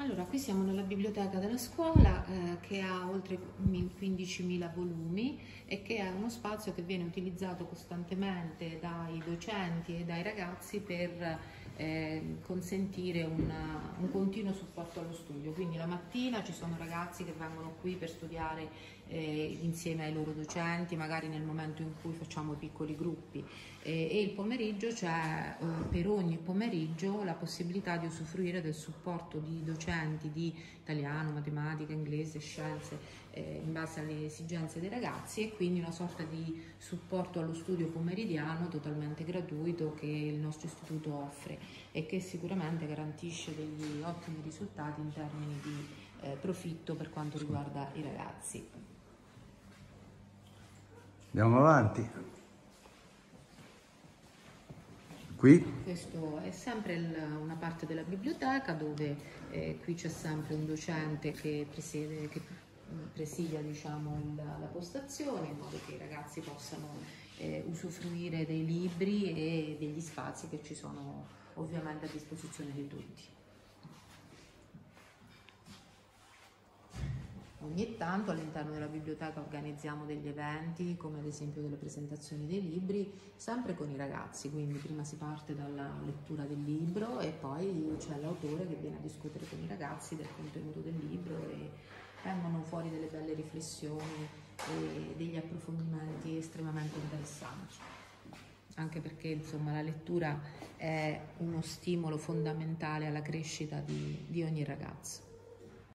Allora, qui siamo nella biblioteca della scuola eh, che ha oltre 15.000 volumi e che è uno spazio che viene utilizzato costantemente dai docenti e dai ragazzi per eh, consentire una, un continuo supporto allo studio. Quindi la mattina ci sono ragazzi che vengono qui per studiare eh, insieme ai loro docenti, magari nel momento in cui facciamo i piccoli gruppi eh, e il pomeriggio c'è eh, per ogni pomeriggio la possibilità di usufruire del supporto di docenti di italiano, matematica, inglese, scienze eh, in base alle esigenze dei ragazzi e quindi una sorta di supporto allo studio pomeridiano totalmente gratuito che il nostro istituto offre e che sicuramente garantisce degli ottimi risultati in termini di eh, profitto per quanto riguarda i ragazzi. Andiamo avanti. Qui? Questo è sempre il, una parte della biblioteca dove eh, qui c'è sempre un docente che, presiede, che presidia diciamo, la, la, postazione in modo che i ragazzi possano eh, usufruire dei libri e degli spazi che ci sono ovviamente a disposizione di tutti. Ogni tanto all'interno della biblioteca organizziamo degli eventi, come ad esempio delle presentazioni dei libri, sempre con i ragazzi, quindi prima si parte dalla lettura del libro e poi c'è l'autore che viene a discutere con i ragazzi del contenuto del libro e vengono fuori delle belle riflessioni e degli approfondimenti estremamente interessanti. Anche perché insomma, la lettura è uno stimolo fondamentale alla crescita di, di ogni ragazzo.